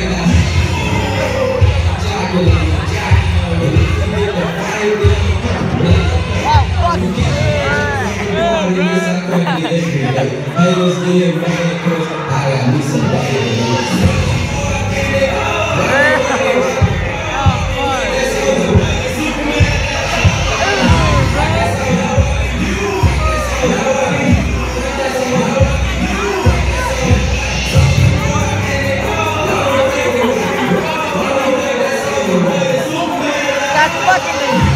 Hey, what's good? fucking